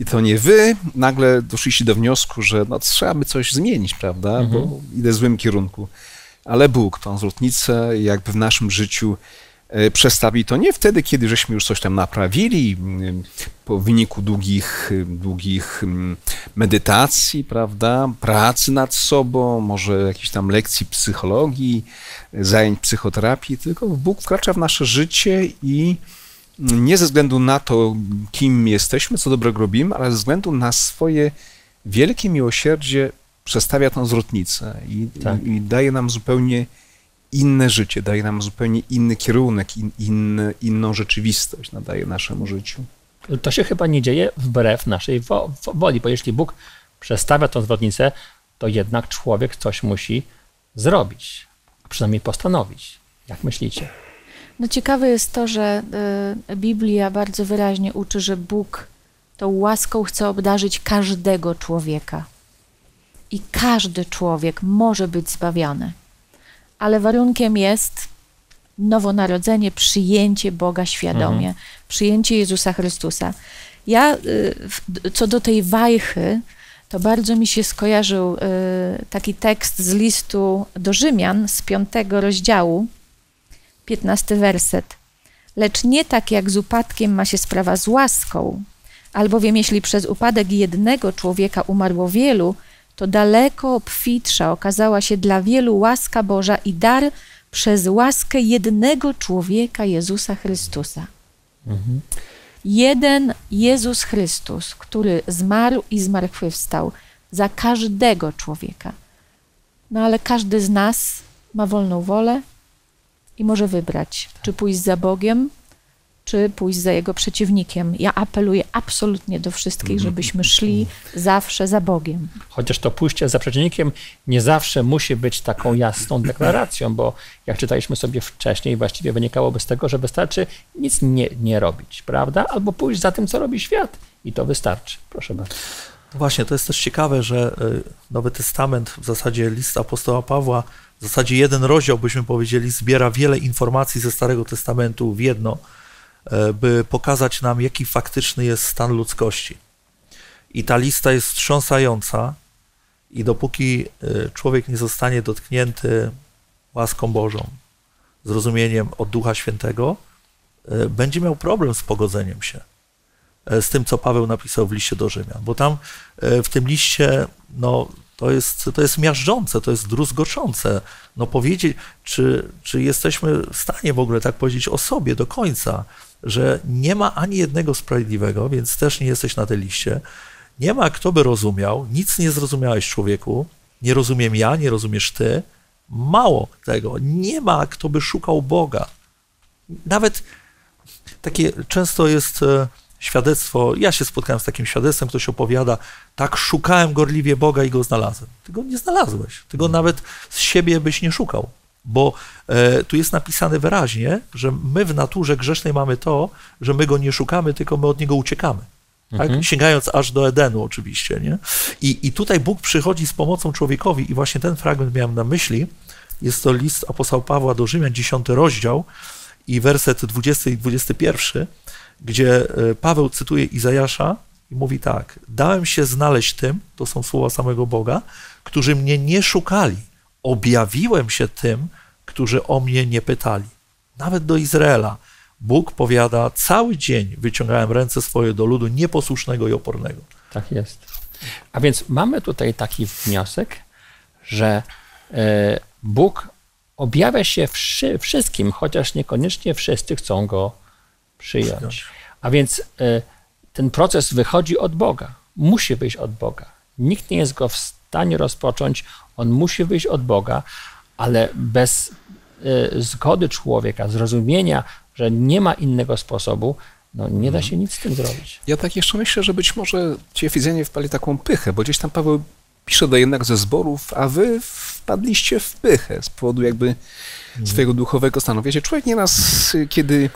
Speaker 4: i to nie wy nagle doszliście do wniosku, że no, trzeba by coś zmienić, prawda? Bo idę w złym kierunku. Ale Bóg tą zwrotnicę jakby w naszym życiu przestawi to nie wtedy, kiedy żeśmy już coś tam naprawili po wyniku długich, długich medytacji, prawda, pracy nad sobą, może jakichś tam lekcji psychologii, zajęć psychoterapii, tylko Bóg wkracza w nasze życie i nie ze względu na to, kim jesteśmy, co dobrego robimy, ale ze względu na swoje wielkie miłosierdzie przestawia tą zwrotnicę i,
Speaker 1: Tak.
Speaker 4: i, i daje nam zupełnie inne życie, daje nam zupełnie inny kierunek, in, inny, inną rzeczywistość nadaje naszemu życiu.
Speaker 1: To się chyba nie dzieje wbrew naszej wo- wo- woli, bo jeśli Bóg przestawia tą zwrotnicę, to jednak człowiek coś musi zrobić, a przynajmniej postanowić. Jak myślicie?
Speaker 2: No ciekawe jest to, że y, Biblia bardzo wyraźnie uczy, że Bóg tą łaską chce obdarzyć każdego człowieka. I każdy człowiek może być zbawiony. Ale warunkiem jest nowonarodzenie, przyjęcie Boga świadomie, przyjęcie Jezusa Chrystusa. Ja y, co do tej wajchy, to bardzo mi się skojarzył y, taki tekst z listu do Rzymian z piątego rozdziału, 15 werset. Lecz nie tak jak z upadkiem ma się sprawa z łaską, albowiem jeśli przez upadek jednego człowieka umarło wielu, to daleko obfitsza okazała się dla wielu łaska Boża i dar przez łaskę jednego człowieka Jezusa Chrystusa. Jeden Jezus Chrystus, który zmarł i zmartwychwstał za każdego człowieka. No ale każdy z nas ma wolną wolę i może wybrać, czy pójść za Bogiem, czy pójść za jego przeciwnikiem. Ja apeluję absolutnie do wszystkich, żebyśmy szli zawsze za Bogiem.
Speaker 1: Chociaż to pójście za przeciwnikiem nie zawsze musi być taką jasną deklaracją, bo jak czytaliśmy sobie wcześniej, właściwie wynikałoby z tego, że wystarczy nic nie, nie robić, prawda? Albo pójść za tym, co robi świat i to wystarczy. Proszę bardzo.
Speaker 3: Właśnie, to jest też ciekawe, że y, Nowy Testament, w zasadzie list apostoła Pawła, w zasadzie jeden rozdział, byśmy powiedzieli, zbiera wiele informacji ze Starego Testamentu w jedno, by pokazać nam, jaki faktyczny jest stan ludzkości. I ta lista jest wstrząsająca, i dopóki y, człowiek nie zostanie dotknięty łaską Bożą, zrozumieniem od Ducha Świętego, będzie miał problem z pogodzeniem się z tym, co Paweł napisał w liście do Rzymian, bo tam w tym liście, no, to jest, to jest miażdżące, to jest druzgoczące. No powiedzieć, czy, czy jesteśmy w stanie w ogóle tak powiedzieć o sobie do końca, że nie ma ani jednego sprawiedliwego, więc też nie jesteś na tej liście. Nie ma kto by rozumiał, nic nie zrozumiałeś człowieku, nie rozumiem ja, nie rozumiesz ty. Mało tego, nie ma kto by szukał Boga. Nawet takie często jest świadectwo, ja się spotkałem z takim świadectwem, ktoś opowiada, tak szukałem gorliwie Boga i go znalazłem. Ty go nie znalazłeś, ty go nawet z siebie byś nie szukał, bo e, tu jest napisane wyraźnie, że my w naturze grzesznej mamy to, że my go nie szukamy, tylko my od niego uciekamy. Tak? Mhm. Sięgając aż do Edenu oczywiście, nie? I, I tutaj Bóg przychodzi z pomocą człowiekowi i właśnie ten fragment miałem na myśli. Jest to list apostoła Pawła do Rzymian, 10 rozdział i werset 20 i 21, gdzie e, Paweł cytuje Izajasza i mówi tak: Dałem się znaleźć tym, to są słowa samego Boga, którzy mnie nie szukali. Objawiłem się tym, którzy o mnie nie pytali. Nawet do Izraela. Bóg powiada, cały dzień wyciągałem ręce swoje do ludu nieposłusznego i opornego.
Speaker 1: Tak jest. A więc mamy tutaj taki wniosek, że e, Bóg objawia się wszystkim, chociaż niekoniecznie wszyscy chcą go przyjąć. A więc e, ten proces wychodzi od Boga. Musi wyjść od Boga. Nikt nie jest go w stanie rozpocząć, on musi wyjść od Boga, ale bez e, zgody człowieka, zrozumienia, że nie ma innego sposobu, no nie da mhm. się nic z tym zrobić.
Speaker 4: Ja tak jeszcze myślę, że być może ci Efizjanie wpali taką pychę, bo gdzieś tam Paweł pisze do jednego ze zborów, a wy wpadliście w pychę z powodu jakby mhm. swojego duchowego stanu. Wiecie, człowiek nieraz, kiedy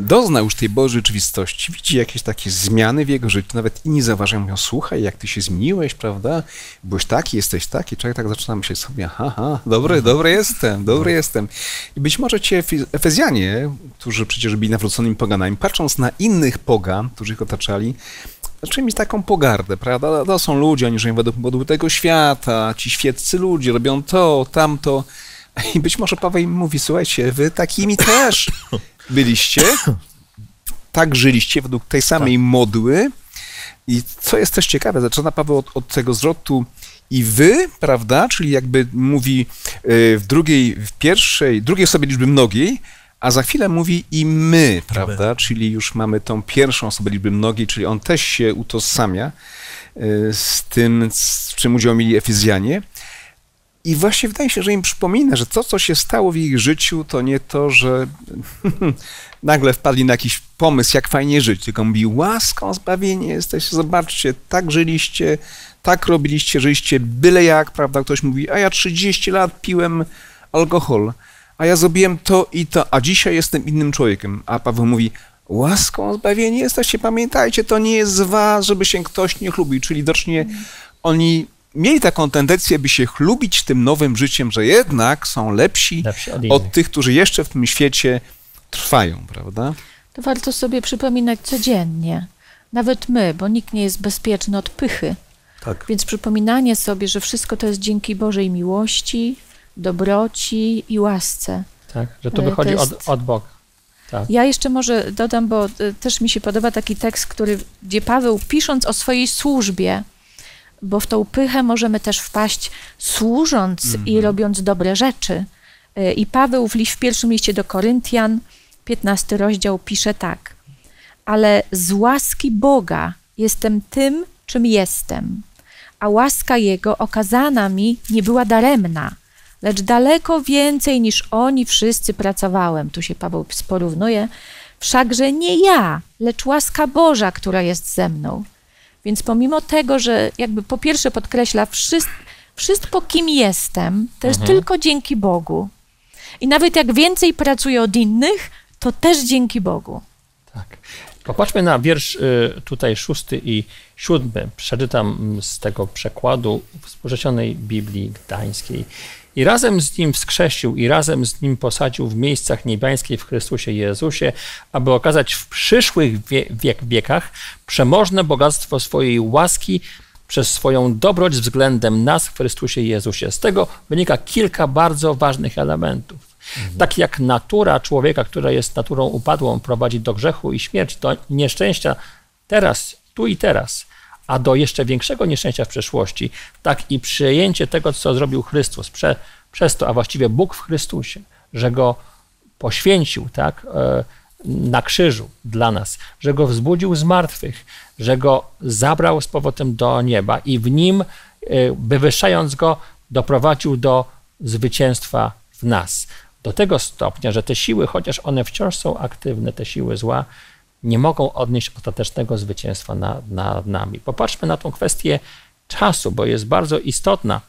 Speaker 4: dozna już tej Bożej rzeczywistości, widzi jakieś takie zmiany w jego życiu, nawet inni zauważają, mówią, słuchaj, jak ty się zmieniłeś, prawda? Byłeś taki, jesteś taki, człowiek tak zaczyna myśleć sobie, aha, dobry, dobry jestem, dobry jestem. I być może ci Efezjanie, którzy przecież byli nawróconymi poganami, patrząc na innych pogan, którzy ich otaczali, zaczęli mieć taką pogardę, prawda? To są ludzie, oni żyją według modułu tego świata, ci świeccy ludzie robią to, tamto. I być może Paweł im mówi, słuchajcie, wy takimi też byliście, tak żyliście według tej samej tak. modły. I co jest też ciekawe, zaczyna Paweł od, od tego zwrotu i wy, prawda, czyli jakby mówi e, w drugiej, w pierwszej, drugiej osobie liczby mnogiej, a za chwilę mówi i my, prawda, czyli już mamy tą pierwszą osobę liczby mnogiej, czyli on też się utożsamia e, z tym, z czym udział mieli Efizjanie. I właśnie wydaje się, że im przypomina, że to, co się stało w ich życiu, to nie to, że nagle wpadli na jakiś pomysł, jak fajnie żyć, tylko mówi, łaską zbawienie jesteście, zobaczcie, tak żyliście, tak robiliście, żyliście byle jak, prawda? Ktoś mówi, a ja 30 lat piłem alkohol, a ja zrobiłem to i to, a dzisiaj jestem innym człowiekiem. A Paweł mówi, łaską zbawienie jesteście, pamiętajcie, to nie jest z was, żeby się ktoś nie chlubił, czyli widocznie oni mieli taką tendencję, by się chlubić tym nowym życiem, że jednak są lepsi, lepsi od, od tych, którzy jeszcze w tym świecie trwają, prawda?
Speaker 2: To warto sobie przypominać codziennie. Nawet my, bo nikt nie jest bezpieczny od pychy. Tak. Więc przypominanie sobie, że wszystko to jest dzięki Bożej miłości, dobroci i łasce.
Speaker 1: Tak, że to wychodzi to jest... od, od Boga.
Speaker 2: Tak. Ja jeszcze może dodam, bo e, też mi się podoba taki tekst, który, gdzie Paweł pisząc o swojej służbie, bo w tą pychę możemy też wpaść służąc mm i mhm. robiąc dobre rzeczy. E, I Paweł w, w pierwszym liście do Koryntian, 15 rozdział, pisze tak: Ale z łaski Boga jestem tym, czym jestem, a łaska Jego okazana mi nie była daremna, lecz daleko więcej niż oni wszyscy pracowałem. Tu się Paweł porównuje Wszakże nie ja, lecz łaska Boża, która jest ze mną. Więc pomimo tego, że jakby po pierwsze podkreśla wszystko, wszystko kim jestem, to jest tylko dzięki Bogu. I nawet jak więcej pracuję od innych, to też dzięki Bogu.
Speaker 1: Tak. Popatrzmy na wiersz y, tutaj szósty i siódmy. Przeczytam z tego przekładu współcześnionej Biblii Gdańskiej. I razem z Nim wskrzesił i razem z Nim posadził w miejscach niebiańskich w Chrystusie Jezusie, aby okazać w przyszłych wie, wiek, wiekach przemożne bogactwo swojej łaski przez swoją dobroć względem nas w Chrystusie Jezusie. Z tego wynika kilka bardzo ważnych elementów. Tak jak natura człowieka, która jest naturą upadłą, prowadzi do grzechu i śmierci, do nieszczęścia teraz, tu i teraz, a do jeszcze większego nieszczęścia w przyszłości, tak i przyjęcie tego, co zrobił Chrystus, prze, przez to, a właściwie Bóg w Chrystusie, że go poświęcił, tak, e, na krzyżu dla nas, że go wzbudził z martwych, że go zabrał z powrotem do nieba i w nim, e, wywyższając go, doprowadził do zwycięstwa w nas. Do tego stopnia, że te siły, chociaż one wciąż są aktywne, te siły zła, nie mogą odnieść ostatecznego zwycięstwa nad, nad nami. Popatrzmy na tą kwestię czasu, bo jest bardzo istotna.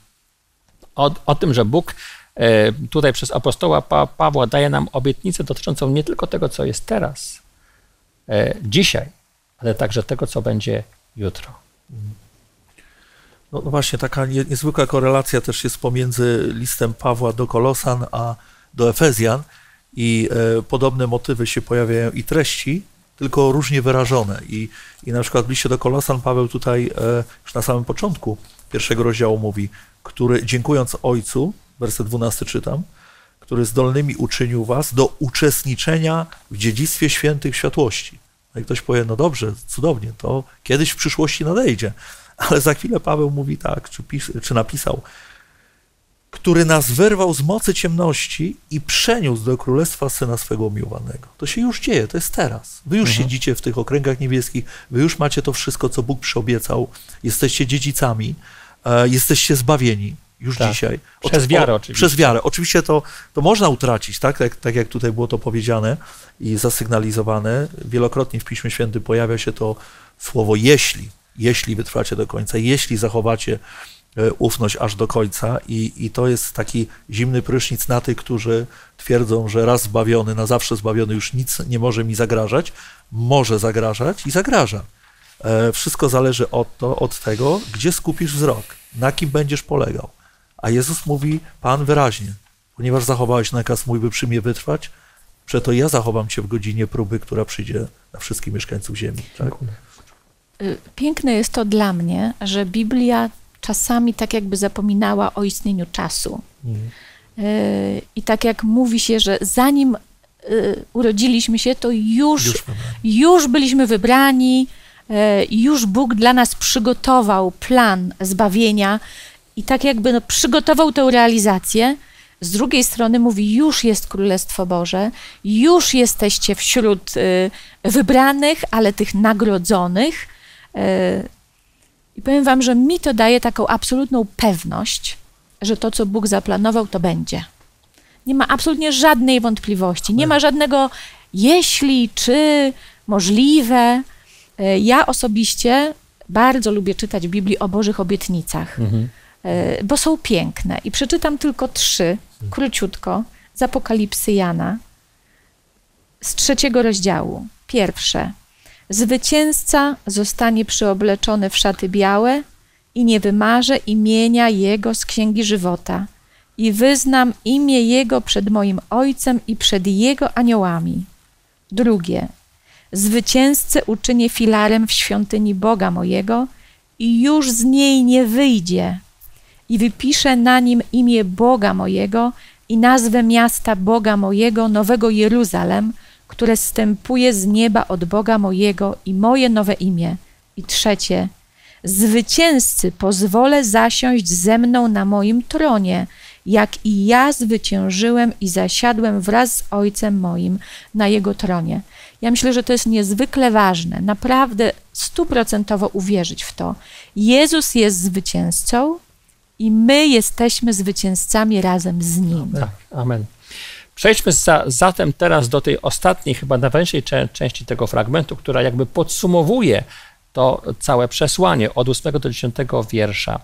Speaker 1: O, o tym, że Bóg e, tutaj przez apostoła pa, Pawła daje nam obietnicę dotyczącą nie tylko tego, co jest teraz, e, dzisiaj, ale także tego, co będzie jutro.
Speaker 3: No, no właśnie, taka nie, niezwykła korelacja też jest pomiędzy listem Pawła do Kolosan, a do Efezjan i e, podobne motywy się pojawiają i treści, tylko różnie wyrażone. I, i na przykład w liście do Kolosan Paweł tutaj e, już na samym początku pierwszego rozdziału mówi, który dziękując Ojcu, werset 12 czytam, który zdolnymi uczynił was do uczestniczenia w dziedzictwie świętych światłości. No i ktoś powie, no dobrze, cudownie, to kiedyś w przyszłości nadejdzie. Ale za chwilę Paweł mówi tak, czy, pis, czy napisał, który nas wyrwał z mocy ciemności i przeniósł do królestwa syna swego umiłowanego. To się już dzieje, to jest teraz. Wy już mhm. siedzicie w tych okręgach niebieskich, wy już macie to wszystko, co Bóg przyobiecał, jesteście dziedzicami, e, jesteście zbawieni już tak. dzisiaj.
Speaker 1: Przez wiarę oczywiście.
Speaker 3: Przez wiarę. Oczywiście to, to można utracić, tak? tak? Tak jak tutaj było to powiedziane i zasygnalizowane. Wielokrotnie w Piśmie Świętym pojawia się to słowo jeśli, jeśli wytrwacie do końca, jeśli zachowacie ufność aż do końca i, i to jest taki zimny prysznic na tych, którzy twierdzą, że raz zbawiony, na zawsze zbawiony już nic nie może mi zagrażać, może zagrażać i zagraża. E, wszystko zależy od, to, od tego, gdzie skupisz wzrok, na kim będziesz polegał. A Jezus mówi, Pan wyraźnie, ponieważ zachowałeś nakaz mój, by przy mnie wytrwać, przeto ja zachowam cię w godzinie próby, która przyjdzie na wszystkich mieszkańców ziemi. Tak?
Speaker 2: Y, piękne jest to dla mnie, że Biblia czasami tak jakby zapominała o istnieniu czasu. Mhm. I tak jak mówi się, że zanim e, urodziliśmy się, to już, już, już byliśmy wybrani, e, już Bóg dla nas przygotował plan zbawienia i tak jakby no, przygotował tę realizację. Z drugiej strony mówi, już jest Królestwo Boże, już jesteście wśród wybranych, ale tych nagrodzonych. I powiem Wam, że mi to daje taką absolutną pewność, że to, co Bóg zaplanował, to będzie. Nie ma absolutnie żadnej wątpliwości, nie ma żadnego jeśli, czy, możliwe. E, ja osobiście bardzo lubię czytać Biblii o Bożych obietnicach, mhm. E, bo są piękne. I przeczytam tylko trzy, króciutko, z Apokalipsy Jana, z trzeciego rozdziału. Pierwsze. Zwycięzca zostanie przyobleczony w szaty białe i nie wymarzę imienia Jego z Księgi Żywota i wyznam imię Jego przed moim Ojcem i przed Jego aniołami. Drugie. Zwycięzcę uczynię filarem w świątyni Boga mojego i już z niej nie wyjdzie. I wypiszę na nim imię Boga mojego i nazwę miasta Boga mojego, Nowego Jeruzalem, które stępuje z nieba od Boga mojego i moje nowe imię. I trzecie, zwycięzcy pozwolę zasiąść ze mną na moim tronie, jak i ja zwyciężyłem i zasiadłem wraz z Ojcem moim na Jego tronie. Ja myślę, że to jest niezwykle ważne, naprawdę stuprocentowo uwierzyć w to. Jezus jest zwycięzcą i my jesteśmy zwycięzcami razem z Nim.
Speaker 1: Tak, amen. Przejdźmy za, zatem teraz do tej ostatniej, chyba najważniejszej cze- części tego fragmentu, która jakby podsumowuje to całe przesłanie od 8 do 10 wiersza.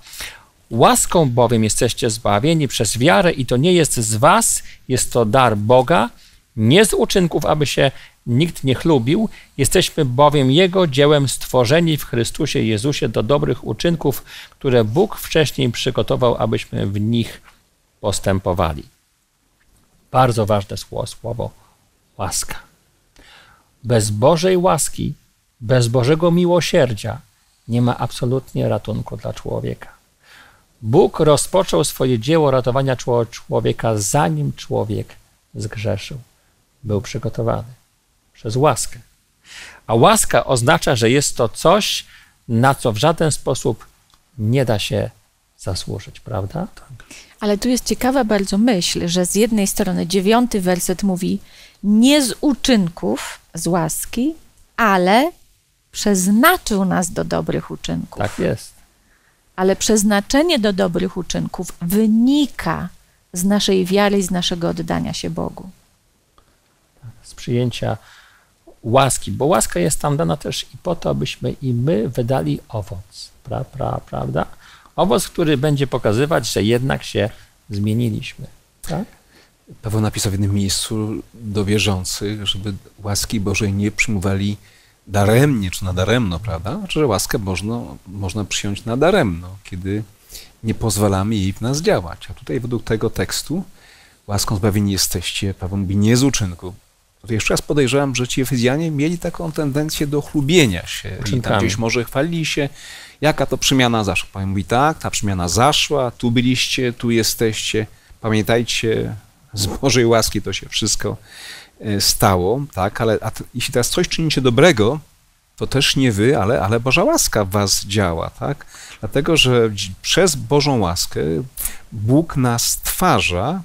Speaker 1: Łaską bowiem jesteście zbawieni przez wiarę i to nie jest z was, jest to dar Boga, nie z uczynków, aby się nikt nie chlubił. Jesteśmy bowiem Jego dziełem stworzeni w Chrystusie Jezusie do dobrych uczynków, które Bóg wcześniej przygotował, abyśmy w nich postępowali. Bardzo ważne słowo, słowo łaska. Bez Bożej łaski, bez Bożego miłosierdzia nie ma absolutnie ratunku dla człowieka. Bóg rozpoczął swoje dzieło ratowania człowieka, zanim człowiek zgrzeszył. Był przygotowany przez łaskę. A łaska oznacza, że jest to coś, na co w żaden sposób nie da się zasłużyć, prawda?
Speaker 2: Ale tu jest ciekawa bardzo myśl, że z jednej strony dziewiąty werset mówi nie z uczynków, z łaski, ale przeznaczył nas do dobrych uczynków.
Speaker 1: Tak jest.
Speaker 2: Ale przeznaczenie do dobrych uczynków wynika z naszej wiary i z naszego oddania się Bogu.
Speaker 1: Z przyjęcia łaski, bo łaska jest tam dana też i po to, abyśmy i my wydali owoc, pra, pra, prawda? Owoc, który będzie pokazywać, że jednak się zmieniliśmy. Tak?
Speaker 4: Paweł napisał w jednym miejscu do wierzących, żeby łaski Bożej nie przyjmowali daremnie czy nadaremno, prawda? Znaczy, że łaskę można, można przyjąć nadaremno, kiedy nie pozwalamy jej w nas działać. A tutaj według tego tekstu łaską zbawieni jesteście, Paweł mówi, nie z uczynku. To jeszcze raz podejrzewam, że ci Efezjanie mieli taką tendencję do chlubienia się. I tam gdzieś może chwalili się, jaka to przemiana zaszła. Paweł mówi, tak, ta przemiana zaszła, tu byliście, tu jesteście. Pamiętajcie, z Bożej łaski to się wszystko stało, tak, ale jeśli teraz coś czynicie dobrego, to też nie wy, ale, ale Boża łaska w was działa, tak? Dlatego, że przez Bożą łaskę Bóg nas stwarza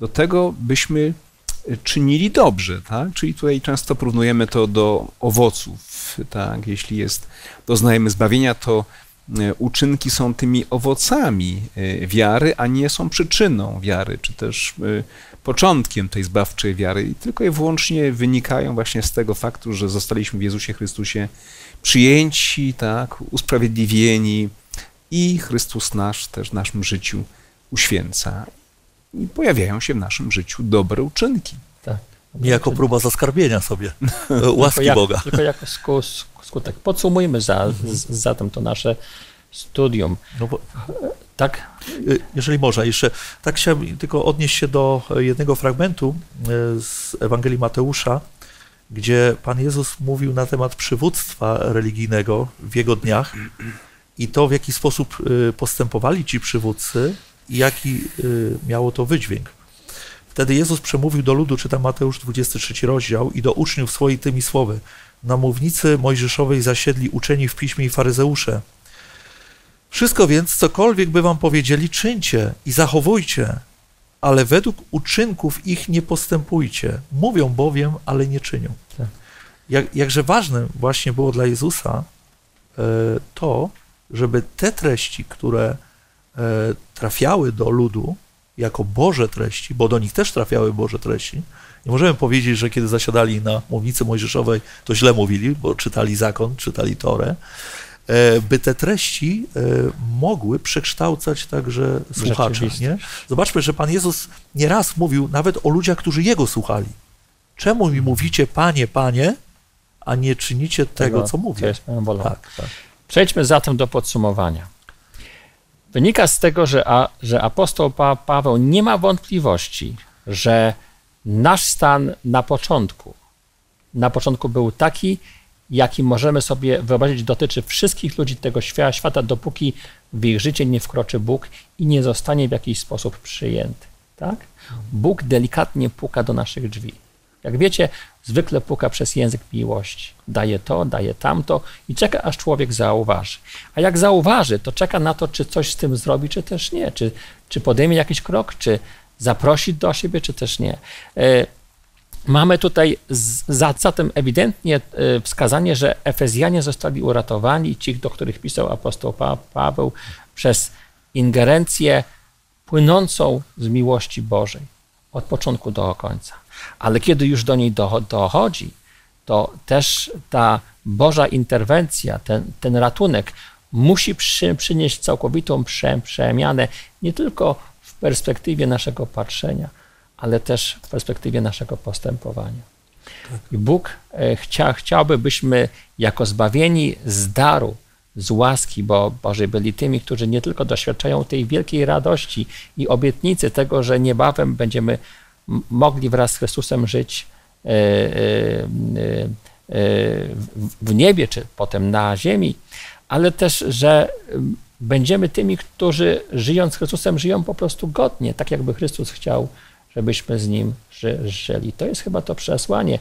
Speaker 4: do tego, byśmy czynili dobrze, tak? Czyli tutaj często porównujemy to do owoców, tak? Jeśli jest, doznajemy zbawienia, to uczynki są tymi owocami wiary, a nie są przyczyną wiary, czy też początkiem tej zbawczej wiary i tylko i wyłącznie wynikają właśnie z tego faktu, że zostaliśmy w Jezusie Chrystusie przyjęci, tak, usprawiedliwieni i Chrystus nasz też w naszym życiu uświęca. I pojawiają się w naszym życiu dobre uczynki.
Speaker 3: Tak. Nie jako próba zaskarbienia sobie łaski
Speaker 1: tylko
Speaker 3: Boga.
Speaker 1: Jak, tylko jako skutek. Podsumujmy za,
Speaker 3: Mhm.
Speaker 1: zatem to nasze studium. No bo, tak?
Speaker 3: Jeżeli można, jeszcze tak chciałem tylko odnieść się do jednego fragmentu e, z Ewangelii Mateusza, gdzie Pan Jezus mówił na temat przywództwa religijnego w jego dniach i to, w jaki sposób e, postępowali ci przywódcy i jaki e, miało to wydźwięk. Wtedy Jezus przemówił do ludu, czyta Mateusz 23 rozdział, i do uczniów swoich tymi słowy. Na mównicy Mojżeszowej zasiedli uczeni w piśmie i faryzeusze. Wszystko więc, cokolwiek by wam powiedzieli, czyńcie i zachowujcie, ale według uczynków ich nie postępujcie. Mówią bowiem, ale nie czynią.
Speaker 1: Tak.
Speaker 3: Jak, jakże ważne właśnie było dla Jezusa e, to, żeby te treści, które trafiały do ludu jako Boże treści, bo do nich też trafiały Boże treści, nie możemy powiedzieć, że kiedy zasiadali na mównicy mojżeszowej, to źle mówili, bo czytali zakon, czytali Torę, by te treści mogły przekształcać także słuchacza. Nie? Zobaczmy, że Pan Jezus nieraz mówił nawet o ludziach, którzy Jego słuchali. Czemu mi mówicie, Panie, Panie, a nie czynicie tego, tego co mówię?
Speaker 1: To jest. Tak, tak. Przejdźmy zatem do podsumowania. Wynika z tego, że, a, że apostoł pa, Paweł nie ma wątpliwości, że nasz stan na początku, na początku był taki, jaki możemy sobie wyobrazić, dotyczy wszystkich ludzi tego świata, dopóki w ich życie nie wkroczy Bóg i nie zostanie w jakiś sposób przyjęty. Tak? Bóg delikatnie puka do naszych drzwi. Jak wiecie, zwykle puka przez język miłości. Daje to, daje tamto i czeka, aż człowiek zauważy. A jak zauważy, to czeka na to, czy coś z tym zrobi, czy też nie. Czy, czy podejmie jakiś krok, czy zaprosi do siebie, czy też nie. Mamy tutaj zatem ewidentnie wskazanie, że Efezjanie zostali uratowani, ci, do których pisał apostoł Paweł, przez ingerencję płynącą z miłości Bożej. od początku do końca. Ale kiedy już do niej dochodzi, to też ta Boża interwencja, ten, ten ratunek musi przy, przynieść całkowitą prze, przemianę nie tylko w perspektywie naszego patrzenia, ale też w perspektywie naszego postępowania. I Bóg e, chcia, chciałby, byśmy jako zbawieni z daru, z łaski bo Bożej byli tymi, którzy nie tylko doświadczają tej wielkiej radości i obietnicy tego, że niebawem będziemy mogli wraz z Chrystusem żyć e, e, w niebie, czy potem na ziemi, ale też, że będziemy tymi, którzy żyjąc z Chrystusem, żyją po prostu godnie, tak jakby Chrystus chciał, żebyśmy z Nim żyli. To jest chyba to przesłanie,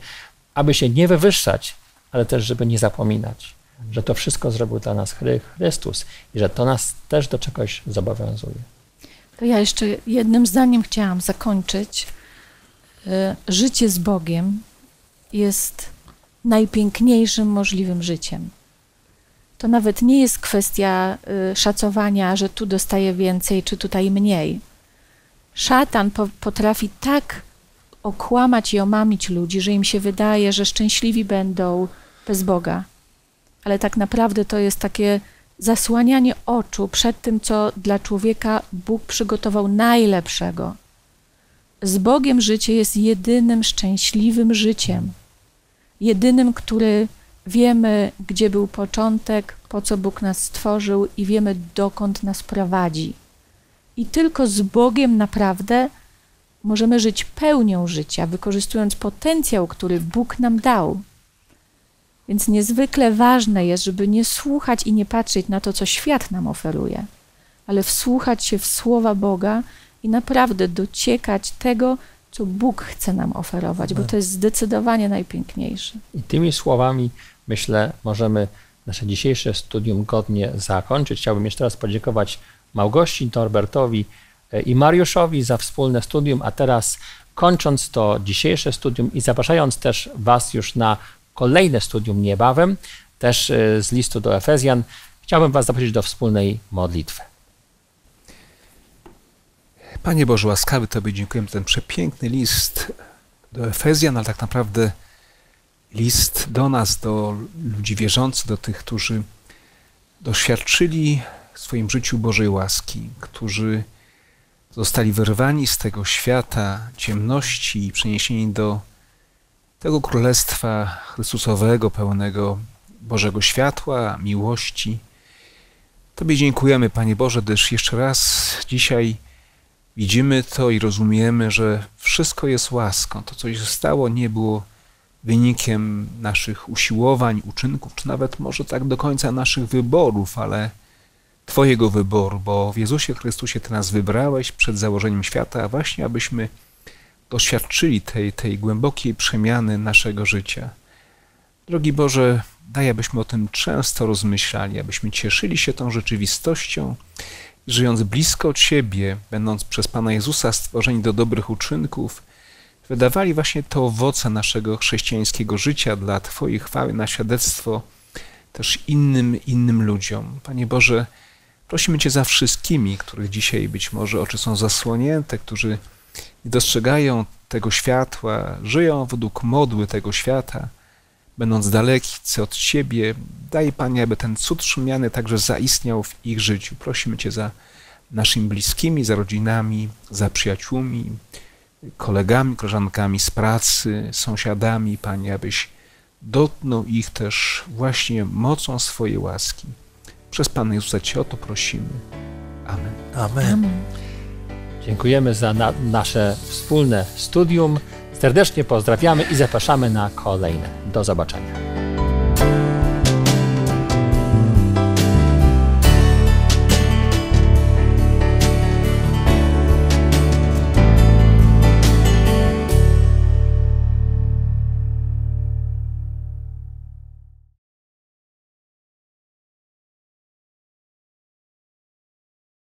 Speaker 1: aby się nie wywyższać, ale też, żeby nie zapominać, że to wszystko zrobił dla nas Chrystus i że to nas też do czegoś zobowiązuje.
Speaker 2: To ja jeszcze jednym zdaniem chciałam zakończyć. E, życie z Bogiem jest najpiękniejszym możliwym życiem. To nawet nie jest kwestia y, szacowania, że tu dostaję więcej, czy tutaj mniej. Szatan po, potrafi tak okłamać i omamić ludzi, że im się wydaje, że szczęśliwi będą bez Boga. Ale tak naprawdę to jest takie zasłanianie oczu przed tym, co dla człowieka Bóg przygotował najlepszego. Z Bogiem życie jest jedynym szczęśliwym życiem jedynym, który wiemy, gdzie był początek, po co Bóg nas stworzył i wiemy, dokąd nas prowadzi. I tylko z Bogiem naprawdę możemy żyć pełnią życia, wykorzystując potencjał, który Bóg nam dał. Więc niezwykle ważne jest, żeby nie słuchać i nie patrzeć na to, co świat nam oferuje, ale wsłuchać się w słowa Boga i naprawdę dociekać tego, co Bóg chce nam oferować, bo to jest zdecydowanie najpiękniejsze.
Speaker 1: I tymi słowami, myślę, możemy nasze dzisiejsze studium godnie zakończyć. Chciałbym jeszcze raz podziękować Małgości, Norbertowi e, i Mariuszowi za wspólne studium, a teraz kończąc to dzisiejsze studium i zapraszając też Was już na kolejne studium niebawem, też e, z listu do Efezjan, chciałbym Was zaprosić do wspólnej modlitwy.
Speaker 4: Panie Boże łaskawy, Tobie dziękujemy za ten przepiękny list do Efezjan, ale tak naprawdę list do nas, do ludzi wierzących, do tych, którzy doświadczyli w swoim życiu Bożej łaski, którzy zostali wyrwani z tego świata ciemności i przeniesieni do tego królestwa Chrystusowego, pełnego Bożego światła, miłości. Tobie dziękujemy, Panie Boże, gdyż jeszcze raz dzisiaj Widzimy to i rozumiemy, że wszystko jest łaską. To, co się stało, nie było wynikiem naszych usiłowań, uczynków, czy nawet może tak do końca naszych wyborów, ale Twojego wyboru, bo w Jezusie Chrystusie Ty nas wybrałeś przed założeniem świata, właśnie abyśmy doświadczyli tej, tej głębokiej przemiany naszego życia. Drogi Boże, daj, abyśmy o tym często rozmyślali, abyśmy cieszyli się tą rzeczywistością żyjąc blisko od siebie, będąc przez Pana Jezusa stworzeni do dobrych uczynków, wydawali właśnie te owoce naszego chrześcijańskiego życia dla Twojej chwały na świadectwo też innym, innym ludziom. Panie Boże, prosimy Cię za wszystkimi, których dzisiaj być może oczy są zasłonięte, którzy nie dostrzegają tego światła, żyją według modły tego świata, będąc dalecy od Ciebie, daj Panie, aby ten cud szumiany także zaistniał w ich życiu. Prosimy Cię za naszymi bliskimi, za rodzinami, za przyjaciółmi, kolegami, koleżankami z pracy, sąsiadami, Panie, abyś dotknął ich też właśnie mocą swojej łaski. Przez Pana Jezusa Cię o to prosimy. Amen.
Speaker 3: Amen. Amen.
Speaker 1: Dziękujemy za na nasze wspólne studium. Serdecznie pozdrawiamy i zapraszamy na kolejne. Do zobaczenia.